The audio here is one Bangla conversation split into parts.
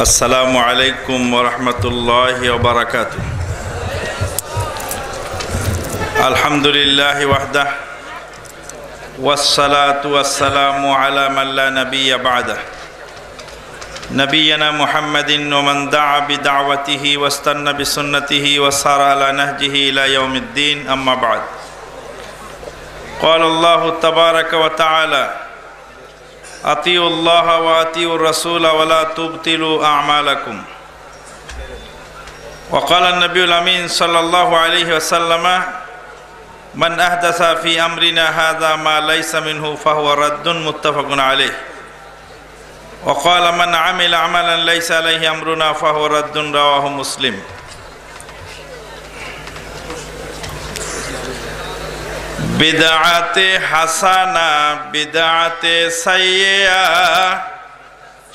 السلام عليكم ورحمة الله وبركاته. الحمد لله وحده والصلاة والسلام على من لا نبي بعده. نبينا محمد ومن دعا بدعوته واستنى بسنته وسار على نهجه إلى يوم الدين أما بعد. قال الله تبارك وتعالى أطيعوا الله وأطيعوا الرسول ولا تبطلوا أعمالكم. وقال النبي الأمين صلى الله عليه وسلم من أحدث في أمرنا هذا ما ليس منه فهو رد متفق عليه. وقال من عمل عملا ليس عليه أمرنا فهو رد رواه مسلم. বিদাতে হাসানা, বিদাতে সাইয়া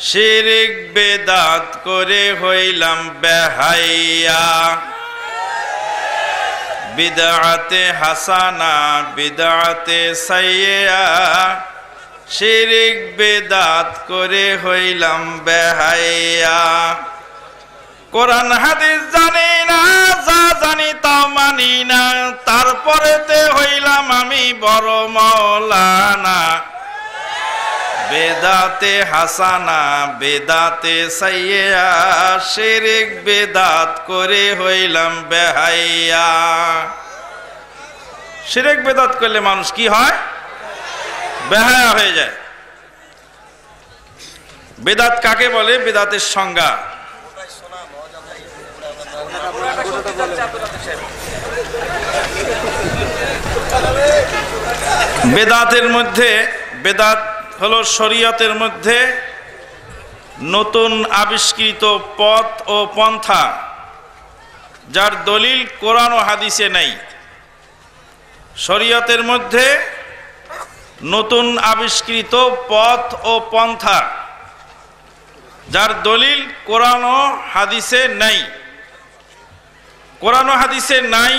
শিরিক বেদাত করে হইলাম বেহাইয়া। বিদাতে হাসানা, বিদাতে সাইয়া শিরিক বেদাত করে হইলাম বেহাইয়া। কোরআন, হাদিস জানি না, যা জানি তা মানি না। তারপরেতে হইলাম আমি বড় মৌলানা। বেদাতে হাসানা, বেদাতে সাইয়া শিরিক বেদাত করে হইলাম বেহাইয়া। শিরিক বেদাত করলে মানুষ কি হয়? বেহায়া হয়ে যায়। বেদাত কাকে বলে? বেদাতের সংজ্ঞা। বেদাতের মধ্যে, বেদাত হলো শরীয়তের মধ্যে নতুন আবিষ্কৃত পথ ও পন্থা, যার দলিল কোরআন ও হাদিসে নেই। শরীয়তের মধ্যে নতুন আবিষ্কৃত পথ ও পন্থা, যার দলিল কোরআন ও হাদিসে নেই। কোরআন হাদিসে নাই,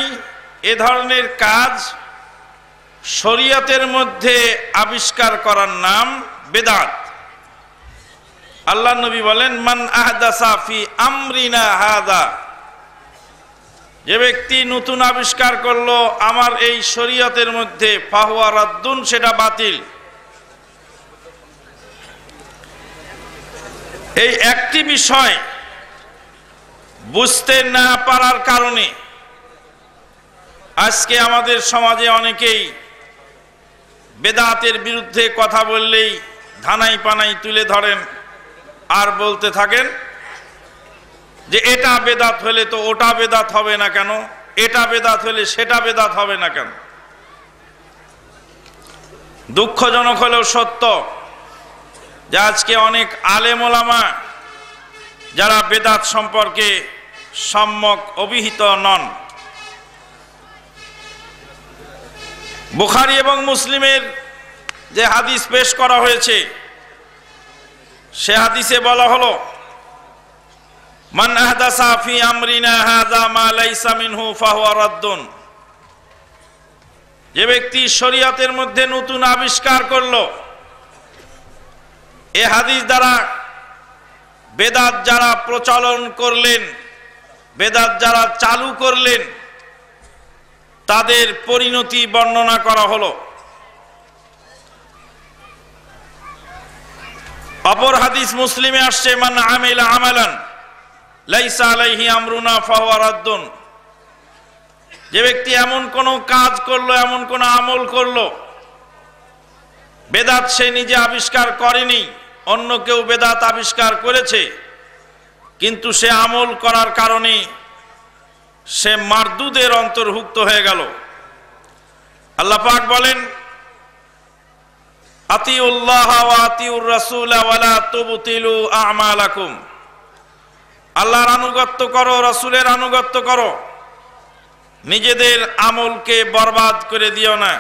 এ ধরনের কাজ শরীয়তের মধ্যে আবিষ্কার করার নাম বেদাত। আল্লাহ নবী বলেন, মান আহদাসাফি আমরিনা হাদা। যে ব্যক্তি নতুন আবিষ্কার করল, আমার এই শরীয়তের মধ্যে ফাহুয়া রাদ্দুন, সেটা বাতিল। এই একটি বিষয় বুঝতে না পারার কারণে আজকে আমাদের সমাজে অনেকেই বেদাতের বিরুদ্ধে কথা বললেই ধানাই পানাই তুলে ধরেন আর বলতে থাকেন যে এটা বেদাত হলে তো ওটা বেদাত হবে না কেন? এটা বেদাত হলে সেটা বেদাত হবে না কেন? দুঃখজনক হলেও সত্য যে আজকে অনেক আলেমোলামা যারা বেদাত সম্পর্কে সম্যক অভিহিত নন। বুখারি এবং মুসলিমের যে হাদিস পেশ করা হয়েছে, সে হাদিসে বলা হলো, মান আহদাসা ফি আমরিনা হাযা মা লাইসা মিনহু যে ব্যক্তি শরীয়তের মধ্যে নতুন আবিষ্কার করল, এ হাদিস দ্বারা বেদাত যারা প্রচলন করলেন বেদাত যারা চালু করলেন, তাদের পরিণতি বর্ণনা করা হলো। অপর হাদিস মুসলিমে আসছে, মান আমিলা আমালান, লাইসা আলাইহি আমরুনা ফাহুয়া রাদ্দুন। যে ব্যক্তি এমন কোন কাজ করল, এমন কোন আমল করল, বেদাত সে নিজে আবিষ্কার করেনি, অন্য কেউ বেদাত আবিষ্কার করেছে। কিন্তু সে আমল করার কারণে সে মারদুদের অন্তর্ভুক্ত হয়ে গেল। আল্লাহ পাক বলেন, আতিউল্লাহ আতিউর রাসূল ওয়ালা তুবতিলু আমালাকুম। আল্লাহর আনুগত্য করো, রসুলের আনুগত্য করো। নিজেদের আমলকে বরবাদ করে দিও না।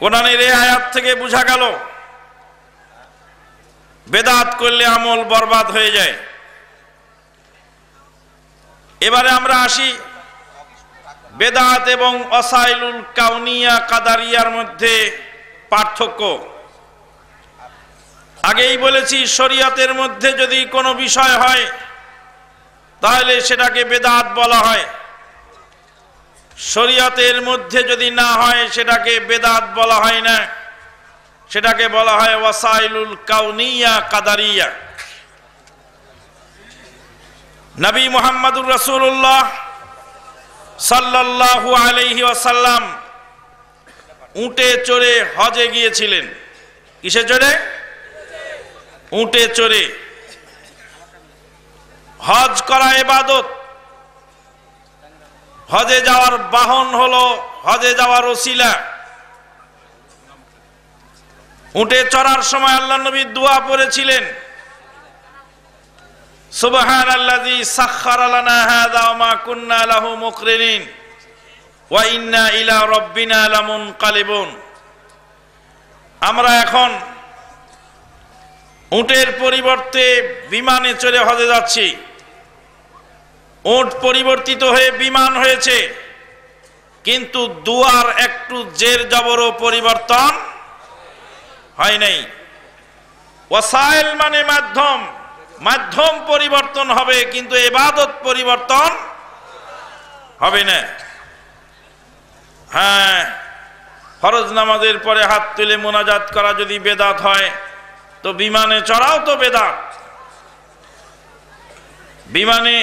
কোরআনের এই আয়াত থেকে বোঝা গেল বেদাত করলে আমল বরবাদ হয়ে যায়। এবারে আমরা আসি বেদাত এবং অসাইলুল কাউনিয়া কাদারিয়ার মধ্যে পার্থক্য। আগেই বলেছি, শরীয়তের মধ্যে যদি কোনো বিষয় হয়, তাহলে সেটাকে বেদাত বলা হয়। শরীয়তের মধ্যে যদি না হয়, সেটাকে বেদাত বলা হয় না। সেটাকে বলা হয় ওয়াসাইলুল কাউনিয়া কাদারিয়া। নবী মোহাম্মদুর রসুল্লাহ সাল্লাল্লাহু আলাইহি ওয়াসাল্লাম উটে চড়ে হজে গিয়েছিলেন। কিসে চড়ে? উটে চড়ে। হজ করা এবাদত হজে যাওয়ার বাহন হলো, হজে যাওয়ার ওসিলা। উটে চড়ার সময় আল্লাহ নবী দোয়া পড়েছিলেন। সুবহান আল্লাযী সাখখারা লানা হাযা ওয়া মা কুন্না লাহু মুকরিনিন ওয়া ইন্না ইলা রাব্বিনা লামুনকালিবুন। আমরা এখন উটের পরিবর্তে বিমানে চড়ে হজে যাচ্ছি। উট পরিবর্তিত হয়ে বিমান হয়েছে। কিন্তু দুয়ার একটু জের জবরও পরিবর্তন হয় নাই। ওয়াসাইল মানে মাধ্যম। মাধ্যম পরিবর্তন হবে, কিন্তু এবাদত পরিবর্তন হবে না। হ্যাঁ ফরজ নামাজের পরে হাত তুলে মোনাজাত করা যদি বেদাত হয়, তো বিমানে চড়াও তো বেদাত। বিমানে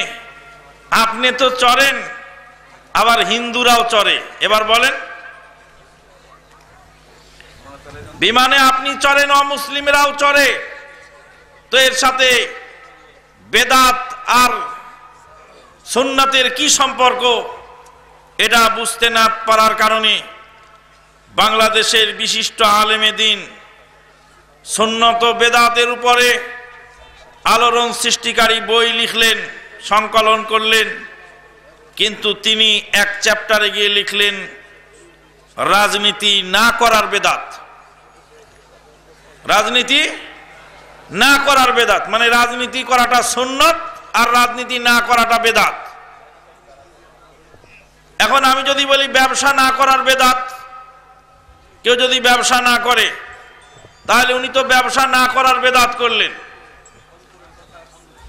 আপনি তো চড়েন, আবার হিন্দুরাও চড়ে। এবার বলেন বিমানে আপনি চড়েন, অমুসলিমরাও চড়ে। তো এর সাথে বেদাত আর সুন্নাতের কি সম্পর্ক, এটা বুঝতে না পারার কারণে বাংলাদেশের বিশিষ্ট আলেমে দিন সুন্নত বেদাতের উপরে আলোড়ন সৃষ্টিকারী বই লিখলেন, সংকলন করলেন। কিন্তু তিনি এক চ্যাপ্টারে গিয়ে লিখলেন, রাজনীতি না করার বেদাত। রাজনীতি না করার বেদাত মানে রাজনীতি করাটা সুন্নত আর রাজনীতি না করাটা বেদাত। এখন আমি যদি বলি ব্যবসা না করার বেদাত, কেউ যদি ব্যবসা না করে, তাহলে উনি তো ব্যবসা না করার বেদাত করলেন।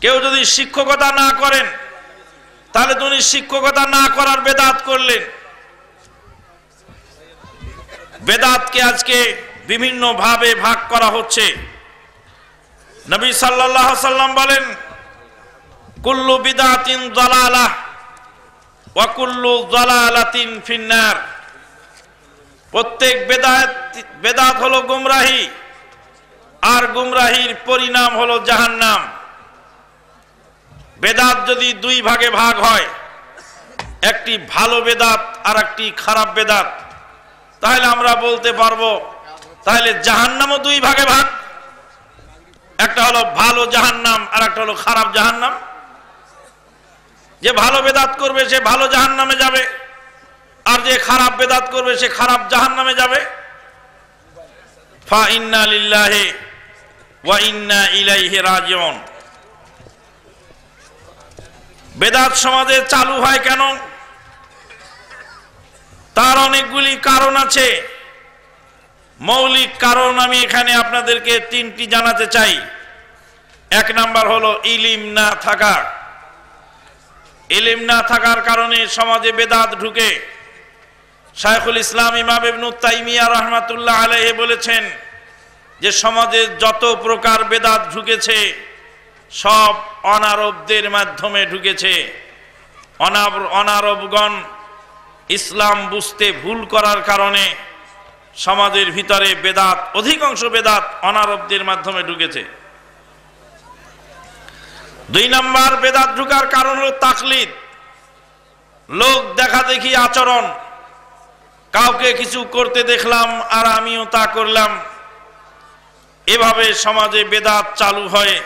কেউ যদি শিক্ষকতা না করেন, তাহলে তো উনি শিক্ষকতা না করার বেদাত করলেন। বেদাতকে আজকে বিভিন্ন ভাবে ভাগ করা হচ্ছে। নবী সাল্লাহ সাল্লাম বলেন, কুল্লু বিদাতিন দলালা ওয়াকুল্লু দলালাতিন ফিন্নার। প্রত্যেক বেদাত বেদাত হলো গুমরাহি, আর গুমরাহির পরিণাম হলো জাহান্নাম। বেদাত যদি দুই ভাগে ভাগ হয়, একটি ভালো বেদাত আর একটি খারাপ বেদাত, তাহলে আমরা বলতে পারব তাহলে জাহান্নামও দুই ভাগে ভাগ। একটা হলো ভালো জাহান্নাম আর একটা হলো খারাপ জাহান্নাম। যে ভালো বেদাত করবে, সে ভালো জাহান্নামে যাবে। আর যে খারাপ বেদাত করবে, সে খারাপ জাহান্নামে যাবে। ফা ইন্না লিল্লাহি ওয়া ইন্না ইলাইহি রাজিউন। বেদাত সমাজে চালু হয় কেন? তার অনেকগুলি কারণ আছে। মৌলিক কারণ আমি এখানে আপনাদেরকে তিনটি জানাতে চাই। এক নাম্বার হলো ইলিম না থাকা ইলিম না থাকার কারণে সমাজে বেদাত ঢুকে। শায়খুল ইসলাম ইমাম ইবনু তাইমিয়া রহমাতুল্লাহ আলাইহি বলেছেন যে সমাজে যত প্রকার বেদাত ঢুকেছে, সব অনারবদের মাধ্যমে ঢুকেছে। অনারবগণ ইসলাম বুঝতে ভুল করার কারণে সমাজের ভিতরে বেদাত, অধিকাংশ বেদাত অনারবদের মাধ্যমে ঢুকেছে। দুই নাম্বার বেদাত ঢুকার কারণ হলো তাকলিদ। লোক দেখা দেখি আচরণ, কাউকে কিছু করতে দেখলাম আর আমিও তা করলাম। এভাবে সমাজে বেদাত চালু হয়।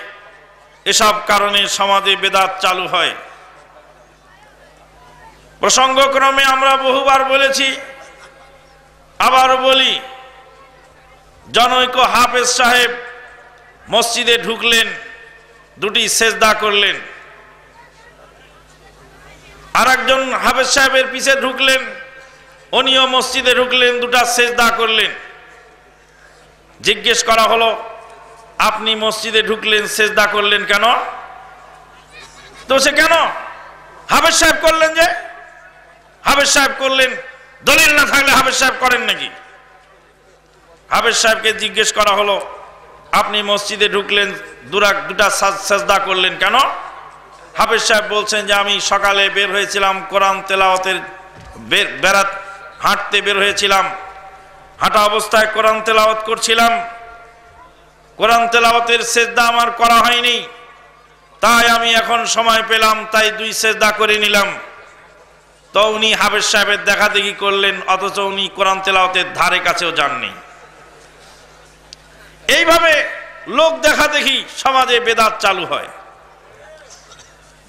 এসব কারণে সমাজে বেদাত চালু হয়। প্রসঙ্গক্রমে আমরা বহুবার বলেছি আবার বলি, জনৈক হাফেজ সাহেব মসজিদে ঢুকলেন, দুটি সেজদা করলেন। আর একজন হাফেজ সাহেবের পিছে ঢুকলেন, উনিও মসজিদে ঢুকলেন, দুটা সেজদা করলেন। জিজ্ঞেস করা হলো, আপনি মসজিদে ঢুকলেন, সেজদা করলেন কেন? তো সে কেন? হাফেজ সাহেব করলেন যে, হাফেজ সাহেব করলেন দলিল না থাকলে হাফেজ সাহেব করেন নাকি? হাফেজ সাহেবকে জিজ্ঞেস করা হলো, আপনি মসজিদে ঢুকলেন, দুরা দুটা সাজদা করলেন কেন? হাফেজ সাহেব বলছেন যে আমি সকালে বের হয়েছিলাম, কোরআন তেলাওয়াতের বেড়াত হাঁটতে বের হয়েছিলাম। হাঁটা অবস্থায় কোরআন তেলাওয়াত করছিলাম। কোরআন তেলাওয়াতের সেজদা আমার করা হয়নি। তাই আমি এখন সময় পেলাম, তাই দুই সেজদা করে নিলাম। তো উনি হাফেজ সাহেবের দেখা দেখি করলেন, অথচ উনি কোরআন তেলাওতের ধারে কাছেও যাননি। এইভাবে লোক দেখা দেখি সমাজে বেদাত চালু হয়।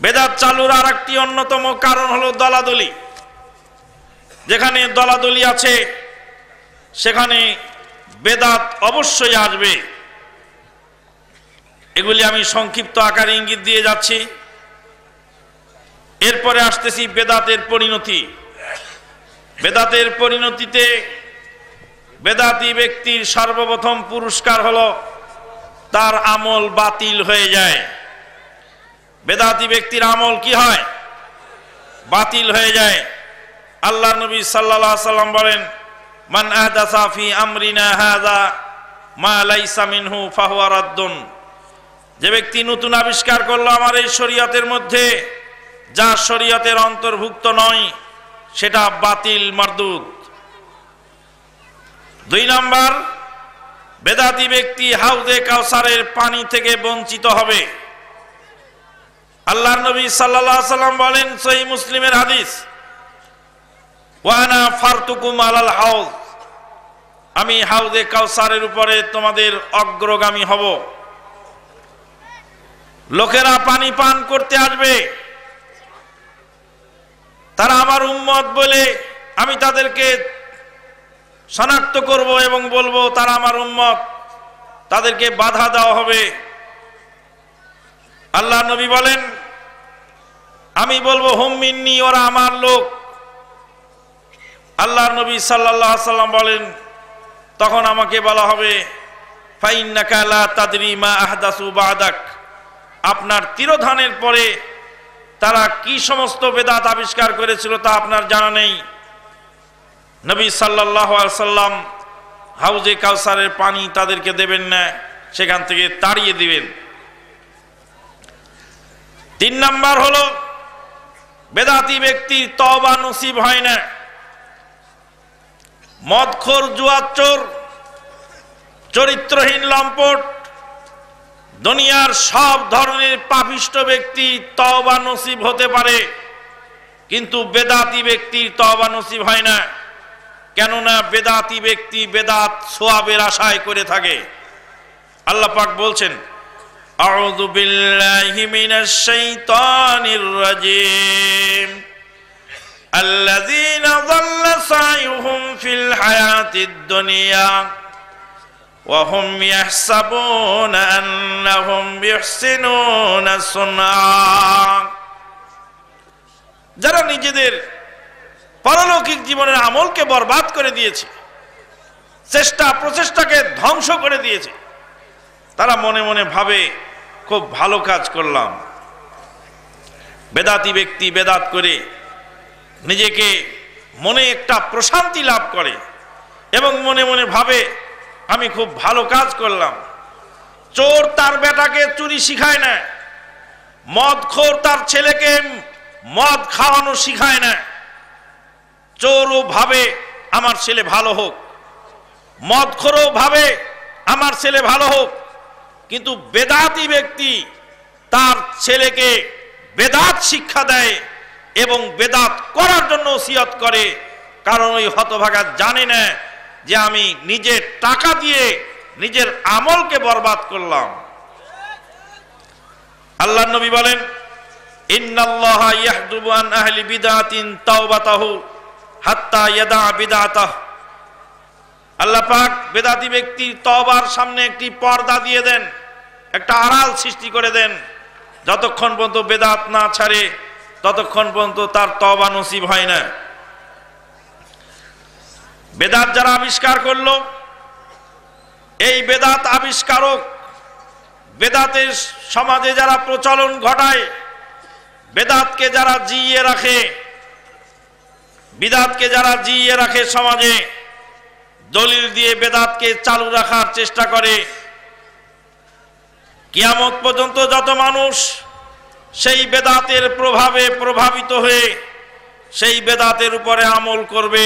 বেদাত চালুর আর একটি অন্যতম কারণ হলো দলাদলি। যেখানে দলাদলি আছে, সেখানে বেদাত অবশ্যই আসবে। এগুলি আমি সংক্ষিপ্ত আকারে ইঙ্গিত দিয়ে যাচ্ছি। এরপরে আসতেছি বেদাতের পরিণতি। বেদাতের পরিণতিতে বেদাতি ব্যক্তির সর্বপ্রথম পুরস্কার হলো, তার আমল বাতিল হয়ে যায়। বেদাতি ব্যক্তির আমল কি হয়? বাতিল হয়ে যায়। আল্লাহ নবী সাল্লাহ সাল্লাম বলেন, মান আহদাসা ফি আমরিনা হাদা মা লাইসা মিনহু ফাহুয়া রাদ্দুন। যে ব্যক্তি নতুন আবিষ্কার করল আমার এই শরীয়তের মধ্যে যা শরীয়তের অন্তর্ভুক্ত নয়, সেটা বাতিল, মারদুদ। দুই নাম্বার, বেদাতি ব্যক্তি হাউদে কাউসারের পানি থেকে বঞ্চিত হবে। আল্লাহ নবী সাল্লাহ সাল্লাম বলেন সহি মুসলিমের হাদিস, ওয়ানা ফারতুকুম আলাল হাউদ আমি হাউদে কাউসারের উপরে তোমাদের অগ্রগামী হব। লোকেরা পানি পান করতে আসবে। তারা আমার উম্মত বলে আমি তাদেরকে শনাক্ত করব এবং বলব, তারা আমার উম্মত, তাদেরকে বাধা দেওয়া হবে। আল্লাহ নবী বলেন, আমি বলব, হোম মিন্নি, ওরা আমার লোক। আল্লাহ নবী সাল্লাহ সাল্লাম বলেন, তখন আমাকে বলা হবে ফাইন্নাকালা তাদরি মা আহদাসু বাদাক। আপনার তিরোধানের পরে তারা কি সমস্ত বেদাত আবিষ্কার করেছিল তা আপনার জানা নেই। নবী সাল্লাহ সাল্লাম হাউজে কাউসারের পানি তাদেরকে দেবেন না, সেখান থেকে তাড়িয়ে দিবেন। তিন নাম্বার হলো, বেদাতি ব্যক্তির তবা নসিব হয় না। মদখোর জুয়াচোর চরিত্রহীন, লম্পট দুনিয়ার সব ধরনের পাপিষ্ট ব্যক্তি তবা নসিব হতে পারে কিন্তু বেদাতি ব্যক্তির তবা নসিব হয় না কেননা বেদাতি ব্যক্তি বেদাত সোয়াবের আশায় করে থাকে আল্লাহ পাক বলছেন أعوذ بالله من الشيطان الرجيم الذين ضل سعيهم في الحياة الدنيا وهم يحسبون أنهم يحسنون صنعا যারা নিজেদের পারলৌকিক জীবনের আমলকে বরবাদ করে দিয়েছে চেষ্টা প্রচেষ্টাকে ধ্বংস করে দিয়েছে তারা মনে মনে ভাবে খুব ভালো কাজ করলাম বেদাতি ব্যক্তি বেদাত করে নিজেকে মনে একটা প্রশান্তি লাভ করে এবং মনে মনে ভাবে আমি খুব ভালো কাজ করলাম। চোর তার বেটাকে চুরি শিখায় না মদ খোর তার ছেলেকে মদ খাওয়ানো শিখায় না চোরও ভাবে, আমার ছেলে ভালো হোক। মদ খোরও ভাবে, আমার ছেলে ভালো হোক। কিন্তু বেদাতি ব্যক্তি তার ছেলেকে বেদাত শিক্ষা দেয় এবং বেদাত করার জন্য ওসিয়ত করে, কারণ ওই হতভাগা জানে না যে আমি নিজের টাকা দিয়ে নিজের আমলকে বরবাদ করলাম। আল্লাহ নবী বলেন তওবার সামনে একটি পর্দা দিয়ে দেন, একটা আড়াল সৃষ্টি করে দেন। যতক্ষণ পর্যন্ত বেদাত না ছাড়ে, ততক্ষণ পর্যন্ত তার তওবা নসিব হয় না। বেদাত যারা আবিষ্কার করল, এই বেদাত আবিষ্কারক, বেদাতের সমাজে যারা প্রচলন ঘটায়, বেদাতকে যারা জিয়ে রাখে, বিদাতকে যারা জিয়ে রাখে সমাজে, দলিল দিয়ে বেদাতকে চালু রাখার চেষ্টা করে। কিয়ামত পর্যন্ত যত মানুষ সেই বেদাতের প্রভাবে প্রভাবিত হয়ে, সেই বেদাতের উপরে আমল করবে।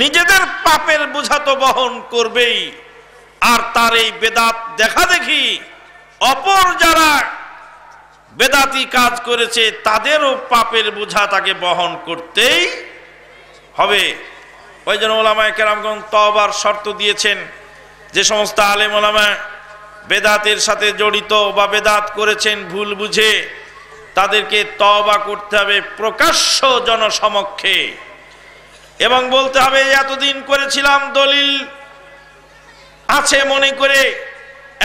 নিজেদের পাপের বোঝা তো বহন করবেই। আর তার এই বেদাত দেখা দেখি, অপর যারা বেদাতি কাজ করেছে, তাদেরও পাপের বোঝা তাকে বহন করতেই হবে। ওই জন্য ওলামায় কেরামগঞ্জ তবার শর্ত দিয়েছেন যে সমস্ত আলেম ওলামা বেদাতের সাথে জড়িত বা বেদাত করেছেন ভুল বুঝে, তাদেরকে তবা করতে হবে প্রকাশ্য জনসমক্ষে। এবং বলতে হবে, এতদিন করেছিলাম দলিল। আছে মনে করে,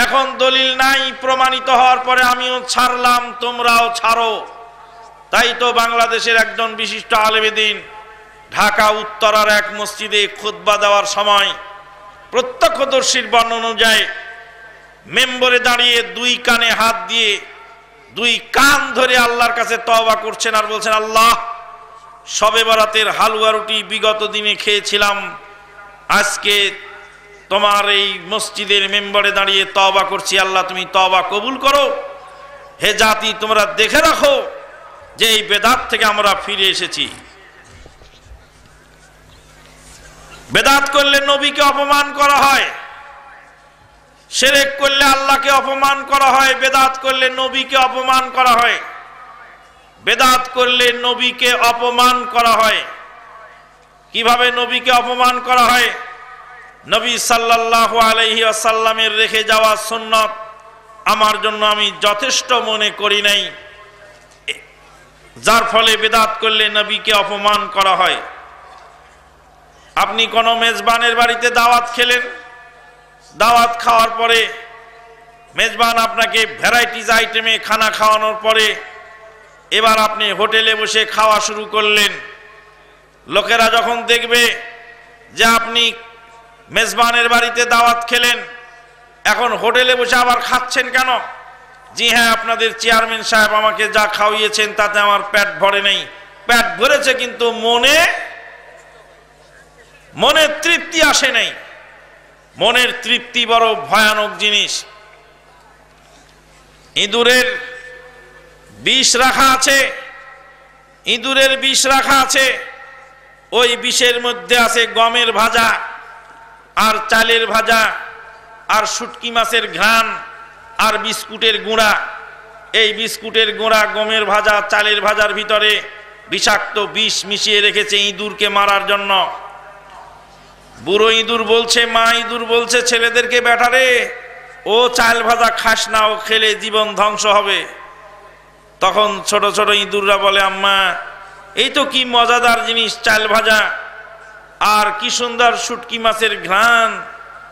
এখন দলিল নাই, প্রমাণিত হওয়ার পরে আমিও ছাড়লাম, তোমরাও ছাড়ো। তাই তো বাংলাদেশের একজন বিশিষ্ট আলেবেদিন ঢাকা উত্তরার এক মসজিদে খুতবা দেওয়ার সময় প্রত্যক্ষদর্শীর বর্ণনা অনুযায়ী মেম্বরে দাঁড়িয়ে দুই কানে হাত দিয়ে, দুই কান ধরে আল্লাহর কাছে তওবা করছেন আর বলছেন, আল্লাহ সবে বরাতের হালুয়া রুটি বিগত দিনে খেয়েছিলাম। আজকে তোমার এই মসজিদের মেম্বরে দাঁড়িয়ে তওবা করছি। আল্লাহ, তুমি তওবা কবুল করো। হে জাতি, তোমরা দেখে রাখো যে এই বেদাত থেকে আমরা ফিরে এসেছি। বেদাত করলে নবীকে অপমান করা হয়, সেরেক করলে আল্লাহকে অপমান করা হয়, বেদাত করলে নবীকে অপমান করা হয়। বেদাত করলে নবীকে অপমান করা হয়। কীভাবে নবীকে অপমান করা হয়? নবী সাল্লাল্লাহু আলাইহি আসাল্লামের রেখে যাওয়া সুন্নত আমার জন্য আমি যথেষ্ট মনে করি নাই। যার ফলে বেদাত করলে নবীকে অপমান করা হয়। আপনি কোনো মেজবানের বাড়িতে দাওয়াত খেলেন? দাওয়াত খাওয়ার পরে, মেজবান আপনাকে ভ্যারাইটিস আইটেমে খানা খাওয়ানোর পরে এবার আপনি হোটেলে বসে খাওয়া শুরু করলেন। লোকেরা যখন দেখবে যে আপনি মেজবানের বাড়িতে দাওয়াত খেলেন, এখন হোটেলে বসে আবার খাচ্ছেন কেন? জি হ্যাঁ আপনাদের চেয়ারম্যান সাহেব আমাকে যা খাওয়িয়েছেন তাতে আমার পেট ভরে নেই। পেট ভরেছে কিন্তু মনে মনের তৃপ্তি আসে নাই। মনের তৃপ্তি বড় ভয়ানক জিনিস। ইঁদুরের বিষ রাখা আছে, ইঁদুরের বিষ রাখা আছে, ওই বিষের মধ্যে আছে গমের ভাজা, আর চালের ভাজা, আর শুটকি মাছের ঘ্রাণ, আর বিস্কুটের গুঁড়া। এই বিস্কুটের গুঁড়া, গমের ভাজা, চালের ভাজার ভিতরে বিষাক্ত বিষ মিশিয়ে রেখেছে ইঁদুরকে মারার জন্য। বুড়ো ইঁদুর বলছে, মা ইঁদুর বলছে, ছেলেদেরকে ব্যাটারে ও চাল ভাজা খাস না, ও খেলে জীবন ধ্বংস হবে। তখন ছোট ছোট ইঁদুররা বলে, আম্মা, এই তো কি মজাদার জিনিস, চাল ভাজা। আর কি সুন্দর শুটকি মাছের ঘ্রাণ।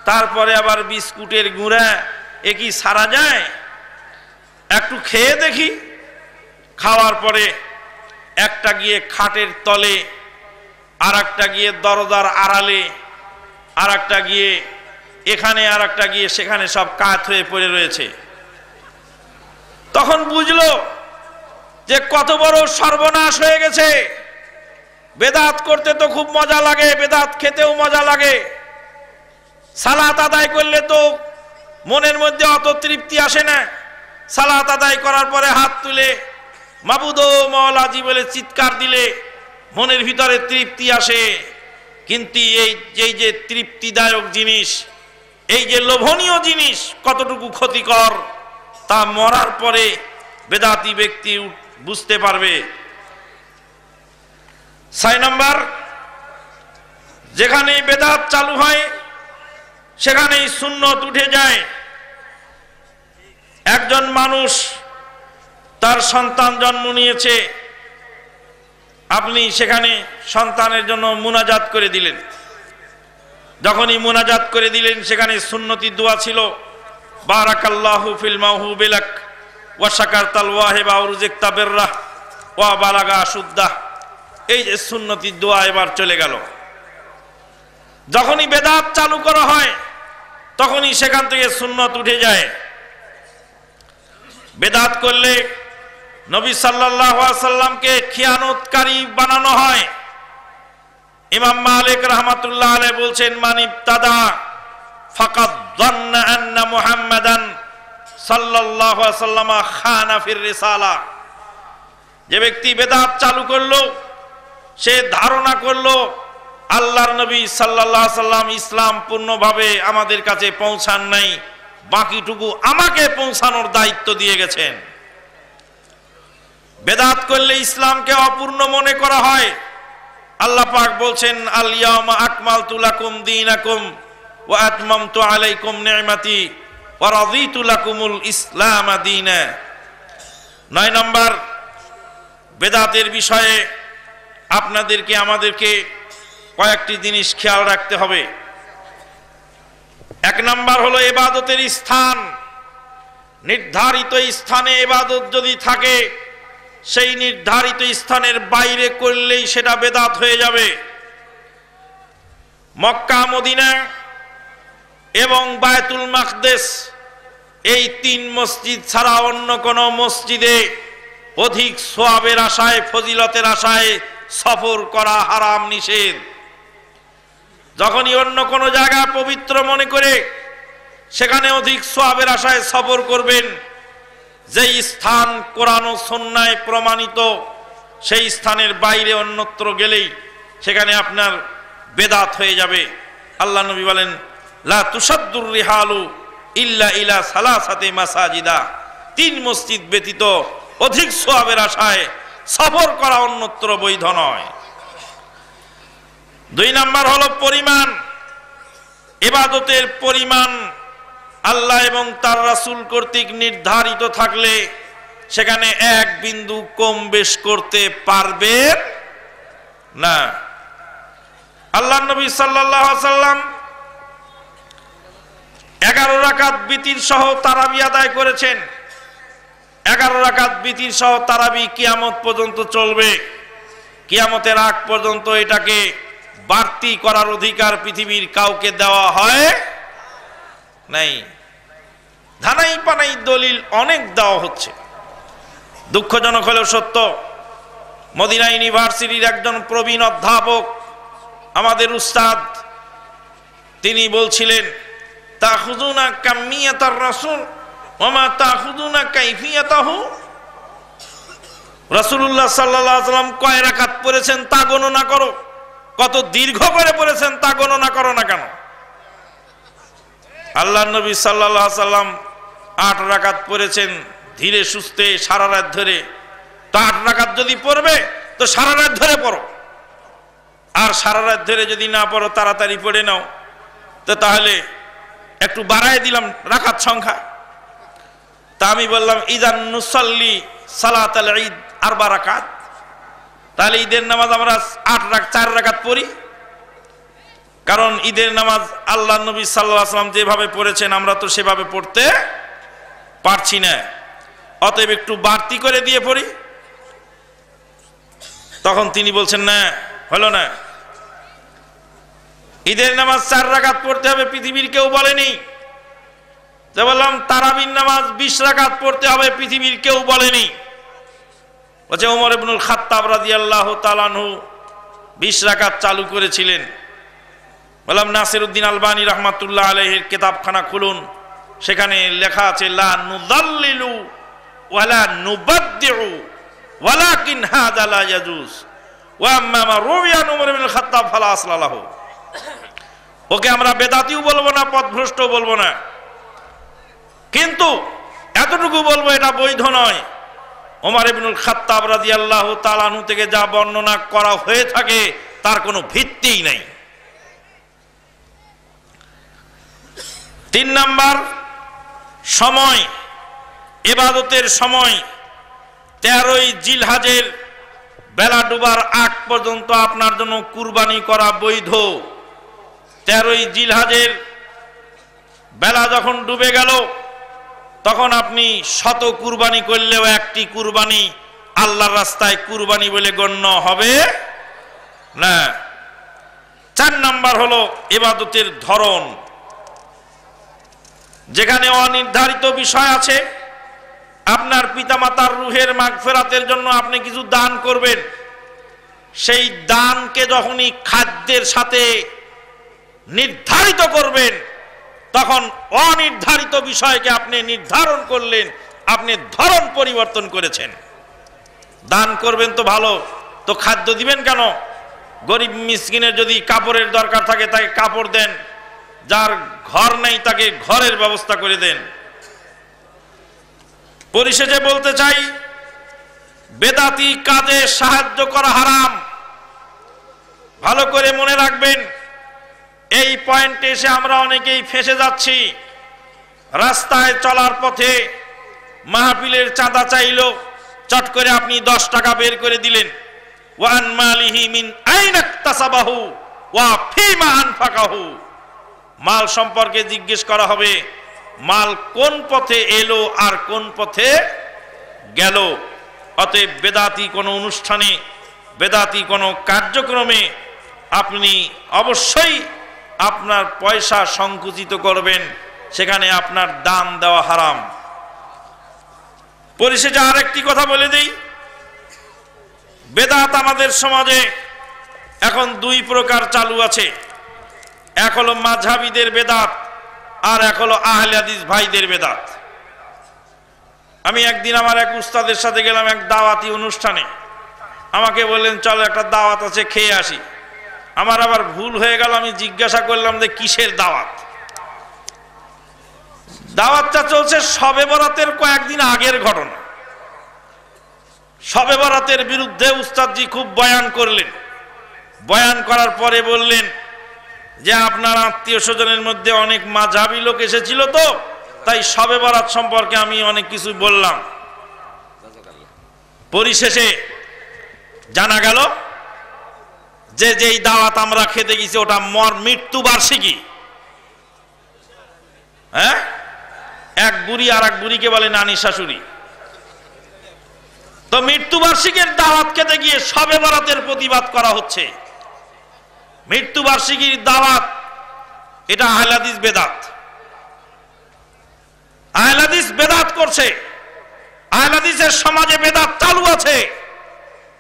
তারপরে আবার বিস্কুটের গুঁড়া। এ কি সারা যায়? একটু খেয়ে দেখি। খাওয়ার পরে একটা গিয়ে খাটের তলে আর একটা গিয়ে দরজার আড়ালে আর একটা গিয়ে এখানে আর একটা গিয়ে সেখানে সব কাত হয়ে পড়ে রয়েছে। তখন বুঝলো যে কত বড় সর্বনাশ হয়ে গেছে। বেদাত করতে তো খুব মজা লাগে, বেদাত খেতেও মজা লাগে। সালাত আদায় করলে তো মনের মধ্যে অত তৃপ্তি আসে না। সালাত আদায় করার পরে হাত তুলে মাবুদ মৌলাজি বলে চিৎকার দিলে মনের ভিতরে তৃপ্তি আসে। কিন্তু এই যেই যে তৃপ্তিদায়ক জিনিস, এই যে লোভনীয় জিনিস কতটুকু ক্ষতিকর, তা মরার পরে বেদাতি ব্যক্তি বুঝতে পারবে। ছয় নম্বর যেখানে বেদাত চালু হয়, সেখানেই সুন্নত উঠে যায়। একজন মানুষ তার সন্তান জন্ম নিয়েছে, আপনি সেখানে সন্তানের জন্য মুনাজাত করে দিলেন। যখনই মুনাজাত করে দিলেন, সেখানে সুন্নতি দোয়া ছিল, বারাকাল্লাহু ফিল মাহবুবিলাক যখনই বেদাত চালু করা হয়, তখনই সেখান থেকে সুন্নত উঠে যায়। বেদাত করলে নবী সাল্লাহ সাল্লামকে খিয়ানতকারী বানানো হয়। ইমাম মালিক রহমাতুল্লাহ বলছেন মানিব তাদা ফাকাদ সাল্লামা খানা ফির রিসালা। যে ব্যক্তি বেদাত চালু করল, সে ধারণা করল, আল্লাহর নবী আলাইহি সাল্লাম ইসলাম পূর্ণভাবে আমাদের কাছে পৌঁছান নাই, বাকিটুকু আমাকে পৌঁছানোর দায়িত্ব দিয়ে গেছেন। বেদাত করলে ইসলামকে অপূর্ণ মনে করা হয়। আল্লাহ পাক বলছেন আলিয়ামা আকমাল তুলাকুম দিনাকুম ওয়া আতমামতু আলাইকুম নি'মাতি। নয় নম্বর, বেদাতের বিষয়ে আপনাদেরকে, আমাদেরকে কয়েকটি জিনিস খেয়াল রাখতে হবে। এক নম্বর হলো এবাদতের স্থান। নির্ধারিত স্থানে এবাদত যদি থাকে, সেই নির্ধারিত স্থানের বাইরে করলেই সেটা বেদাত হয়ে যাবে। মক্কা, মদিনা এবং বায়তুল মাকদেশ এই তিন মসজিদ ছাড়া অন্য কোন মসজিদে অধিক সোয়াবের আশায়, ফজিলতের আশায় সফর করা হারাম নিষেধ। যখনই অন্য কোনো জায়গা পবিত্র মনে করে সেখানে অধিক সোয়াবের আশায় সফর করবেন, যেই স্থান কোরআন ও সন্ন্যায় প্রমাণিত, সেই স্থানের বাইরে অন্যত্র গেলেই সেখানে আপনার বেদাত হয়ে যাবে। আল্লাহ নবী বলেন লা তুসাদ্দুর রিহালু ইল্লা ইলা সালাসাতে মাসাজিদা। তিন মসজিদ ব্যতীত অধিক সোয়াবের আশায় সফর করা অন্যত্র বৈধ নয়। দুই নাম্বার হলো পরিমাণ। এবাদতের পরিমাণ আল্লাহ এবং তার রাসুল কর্তৃক নির্ধারিত থাকলে সেখানে এক বিন্দু কম বেশ করতে পারবেন না। আল্লাহ নবী সাল্লাহ সাল্লাম এগারো রাকাত বিতির সহ তারাবি আদায় করেছেন। এগারো রাকাত বিতির সহ তারাবি কিয়ামত পর্যন্ত চলবে। কিয়ামতের আগ পর্যন্ত এটাকে বাড়তি করার অধিকার পৃথিবীর কাউকে দেওয়া হয় নাই। ধানাই পানাই দলিল অনেক দেওয়া হচ্ছে। দুঃখজনক হলেও সত্য, মদিনা ইউনিভার্সিটির একজন প্রবীণ অধ্যাপক, আমাদের উস্তাদ, তিনি বলছিলেন তা খুদুনা কামিয়াতার রাসুল ওমা তা খুদুনা কাইফিয়াতাহু। রাসূলুল্লাহ আলাইহি সাল্লাম কয় রাকাত পড়েছেন তা গণনা করো। কত দীর্ঘ করে পড়েছেন তা গণনা করো না কেন? আল্লাহ নবী সাল্লাহ সাল্লাম আট রাকাত পড়েছেন ধীরে সুস্থে সারা রাত ধরে। তো আট রাকাত যদি পড়বে, তো সারা রাত ধরে পড়ো। আর সারা রাত ধরে যদি না পড়ো, তাড়াতাড়ি পড়ে নাও। তো তাহলে একটু বাড়াই দিলাম রাকাত সংখ্যা। তা আমি বললাম, ইদান নুসল্লি সালাত ঈদ আর বা রাকাত। তাহলে ঈদের নামাজ আমরা আট রাখ চার রাকাত পড়ি। কারণ ঈদের নামাজ আল্লাহ নবী সাল্লাহ আসলাম যেভাবে পড়েছেন, আমরা তো সেভাবে পড়তে পারছি না। অতএব একটু বাড়তি করে দিয়ে পড়ি। তখন তিনি বলছেন, না, হলো না। ঈদের নামাজ চার রাকাত পড়তে হবে, পৃথিবীর কেউ বলেনি। যে বললাম, তারাবির নামাজ বিশ রাকাত পড়তে হবে, পৃথিবীর কেউ বলেনি। বলছে ওমর ইবনুল খাত্তাব রাদিয়াল্লাহু তাআলাহু বিশ রাকাত চালু করেছিলেন। বললাম নাসির উদ্দিন আলবানী রহমাতুল্লাহ আলহের কেতাবখানা খুলুন। সেখানে লেখা আছে, লা নুদাল্লিলু ওয়ালা নুবাদ্দিউ ওয়ালাকিন হাদা লা ইয়াজুজ। ওয়া আম্মা মা রুবিয়া উমর ইবনে খাত্তাব, ফালা আসলা লাহু। ওকে আমরা বেদাতিও বলব না, পথভ্রষ্টও বলব না। কিন্তু এতটুকু বলব এটা বৈধ নয়। ওমার ইবনুল খাত্তাব রাদিয়াল্লাহু তাআলাহু থেকে যা বর্ণনা করা হয়ে থাকে, তার কোনো ভিত্তিই নেই। তিন নাম্বার, সময় এবাদতের সময়, তেরোই জিলহাজের বেলা ডুবার আগ পর্যন্ত আপনার জন্য কুরবানি করা বৈধ। তেরোই জিলহাজের বেলা যখন ডুবে গেল, তখন আপনি শত কুরবানি করলেও একটি কুরবানি আল্লাহর রাস্তায় কুরবানি বলে গণ্য হবে না। চার নাম্বার হলো এবাদতের ধরন। যেখানে অনির্ধারিত বিষয় আছে, আপনার পিতামাতার রুহের মাগফেরাতের জন্য আপনি কিছু দান করবেন। সেই দানকে যখনই খাদ্যের সাথে নির্ধারিত করবেন। তখন অনির্ধারিত বিষয়কে আপনি নির্ধারণ করলেন, আপনি ধরন পরিবর্তন করেছেন। দান করবেন তো ভালো, তো খাদ্য দিবেন কেন? গরিব মিসকিনের যদি কাপড়ের দরকার থাকে, তাকে কাপড় দেন। যার ঘর নেই, তাকে ঘরের ব্যবস্থা করে দেন। পরিশেষে বলতে চাই, বেদাতি কাজে সাহায্য করা হারাম। ভালো করে মনে রাখবেন এই পয়েন্টে এসে আমরা অনেকেই ফেসে যাচ্ছি। রাস্তায় চলার পথে মাহফিলের চাঁদা চাইল, চট করে আপনি দশ টাকা বের করে দিলেন। ওয়ান মিন আইনাক্তাসাবাহু ওয়া মাল সম্পর্কে জিজ্ঞেস করা হবে, মাল কোন পথে এলো আর কোন পথে গেল? অতএব বেদাতি কোনো অনুষ্ঠানে, বেদাতি কোনো কার্যক্রমে আপনি অবশ্যই আপনার পয়সা সংকুচিত করবেন, সেখানে আপনার দান দেওয়া হারাম। পরিশেষে আরেকটি কথা বলে দিই। বেদাত আমাদের সমাজে এখন দুই প্রকার চালু আছে। এক হলো মাঝাবিদের বেদাত, আর এক হলো আহলে হাদিস ভাইদের বেদাত। আমি একদিন আমার এক উস্তাদের সাথে গেলাম এক দাওয়াতি অনুষ্ঠানে। আমাকে বললেন, চলো একটা দাওয়াত আছে, খেয়ে আসি। আমার আবার ভুল হয়ে গেল, আমি জিজ্ঞাসা করলাম যে কিসের দাওয়াত? দাওয়াতটা চলছে সবে বরাতের কয়েকদিন আগের ঘটনা। সবে বরাতের বিরুদ্ধে উস্তাদজি খুব বয়ান করলেন। বয়ান করার পরে বললেন যে, আপনার আত্মীয় স্বজনের মধ্যে অনেক মাঝাবি লোক এসেছিল তো, তাই সবে বরাত সম্পর্কে আমি অনেক কিছু বললাম। পরিশেষে জানা গেল যে যেই দাওয়াত আমরা খেতে গেছি, ওটা মর মৃত্যু বার্ষিকী হ্যাঁ? এক বুড়ি আর এক বুড়িকে বলে, নানি শাশুড়ি। তো মৃত্যুবার্ষিকীর দাওয়াত খেতে গিয়ে সবে বরাতের প্রতিবাদ করা হচ্ছে। মৃত্যুবার্ষিকীর দাওয়াত, এটা আহলাদিস বেদাত। আহলাদিস বেদাত করছে। আহলাদিসের সমাজে বেদাত চালু আছে।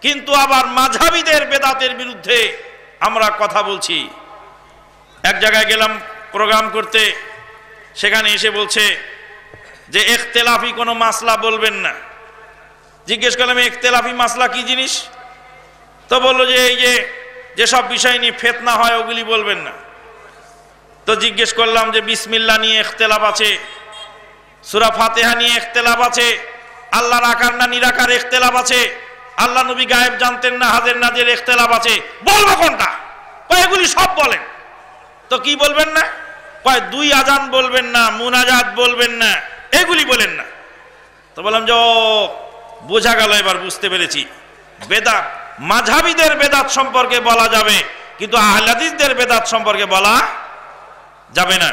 কিন্তু আবার মাঝাবিদের বেদাতের বিরুদ্ধে আমরা কথা বলছি। এক জায়গায় গেলাম প্রোগ্রাম করতে, সেখানে এসে বলছে যে একতেলাফি কোনো মাসলা বলবেন না। জিজ্ঞেস করলাম একতেলাফি মাসলা কি জিনিস? তো বলল যে, এই যে যেসব বিষয় নিয়ে ফেতনা হয় ওগুলি বলবেন না। তো জিজ্ঞেস করলাম যে, বিসমিল্লা নিয়ে এখতেলাফ আছে, সুরা ফাতেহা নিয়ে এখতেলাফ আছে, আল্লাহর আকার না নিরাকার এখতেলাফ আছে? আল্লাহ নবী গায়েব জানতেন না, হাজের নাজের এখতেলাফ আছে। বলব কোনটা? এগুলি সব বলেন। তো কি বলবেন না? কয়, দুই আজান বলবেন না, মুনাজাত বলবেন না, এগুলি বলেন না। তো বললাম যে বোঝা গেল এবার, বুঝতে পেরেছি। বেদাত মাঝাবিদের বেদাত সম্পর্কে বলা যাবে, কিন্তু আহলাদিসদের বেদাত সম্পর্কে বলা যাবে না।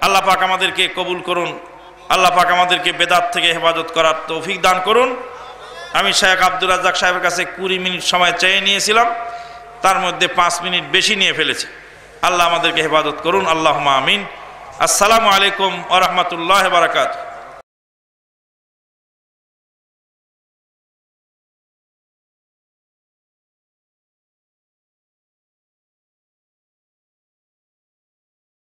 আল্লাহ পাক আমাদেরকে কবুল করুন। আল্লাহ পাক আমাদেরকে বেদাত থেকে হেফাজত করার তৌফিক দান করুন। আমি শেখ আব্দুল রাজ্জাক সাহেবের কাছে কুড়ি মিনিট সময় চেয়ে নিয়েছিলাম, তার মধ্যে পাঁচ মিনিট বেশি নিয়ে ফেলেছি। আল্লাহ আমাদেরকে হেফাজত করুন। আল্লাহ আমিন। আসসালামু আলাইকুম আ রহমতুল্লাহ বারাকাতু